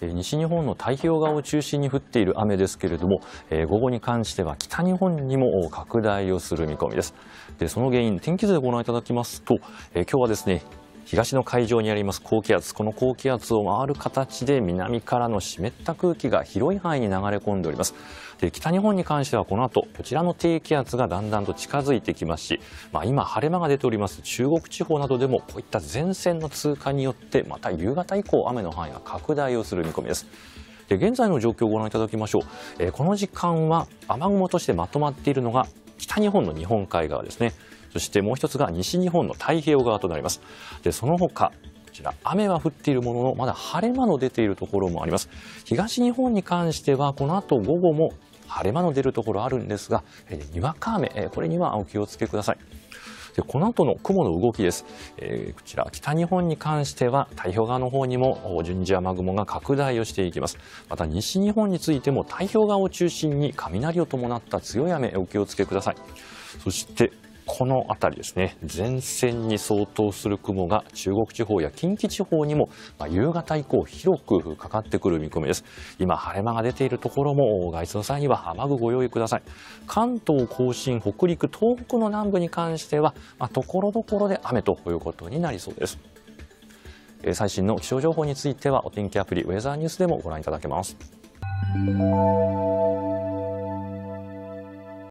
西日本の太平洋側を中心に降っている雨ですけれども、午後に関しては北日本にも拡大をする見込みです。でその原因、天気図でご覧いただきますと、今日はですね、東の海上にあります高気圧この高気圧を回る形で南からの湿った空気が広い範囲に流れ込んでおりますで北日本に関してはこの後こちらの低気圧がだんだんと近づいてきますし、まあ、今晴れ間が出ております。中国地方などでもこういった前線の通過によってまた夕方以降雨の範囲が拡大をする見込みです。で現在の状況をご覧いただきましょう、えー、この時間は雨雲としてまとまっているのが北日本の日本海側ですね。そしてもう一つが西日本の太平洋側となります。で、その他、ちら、雨は降っているものの、まだ晴れ間の出ているところもあります。東日本に関しては、この後午後も晴れ間の出るところあるんですが、にわか雨、これにはお気をつけください。でこの後の雲の動きです、えー、こちら北日本に関しては太平洋側の方にも順次雨雲が拡大をしていきます。また西日本についても太平洋側を中心に雷を伴った強い雨お気をつけください。そしてこの辺りですね、前線に相当する雲が中国地方や近畿地方にも、まあ、夕方以降広くかかってくる見込みです。今晴れ間が出ているところも外出の際には雨具ご用意ください。関東甲信、北陸、東北の南部に関しては、まあ、ところどころで雨ということになりそうです。最新の気象情報についてはお天気アプリウェザーニュースでもご覧いただけます。